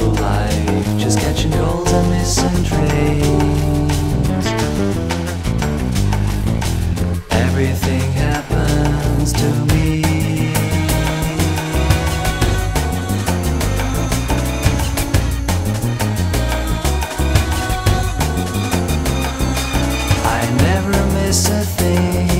through life, just catching goals and missing trains. Everything happens to me. I never miss a thing.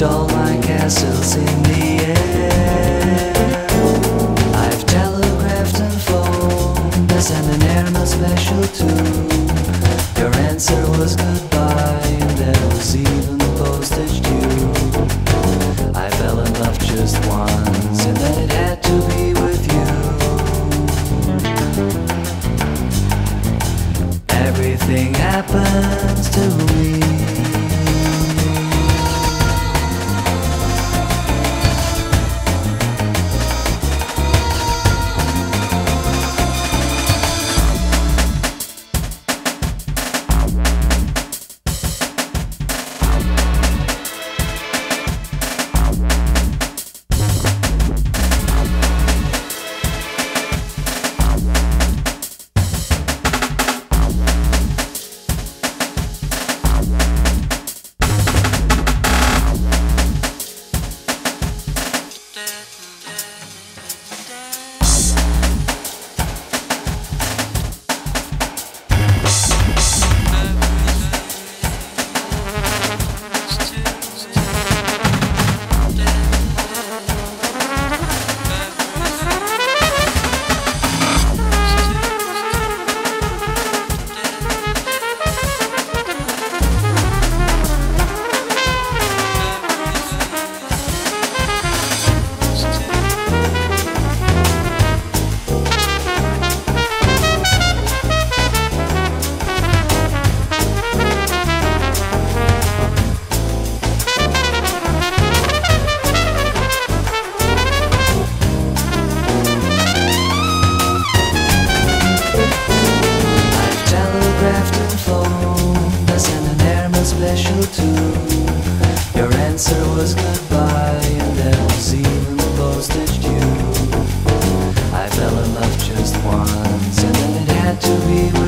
mortgaged all my castles in the air. I've telegraphed and phoned. I sent an airmail special too. Your answer was goodbye, and there was even postage due. I fell in love just once, and then it had to be with you. Everything happens to me. special too. Your answer was goodbye, and there was even the postage due. I fell in love just once, and then it had to be.